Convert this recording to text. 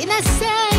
in a sense.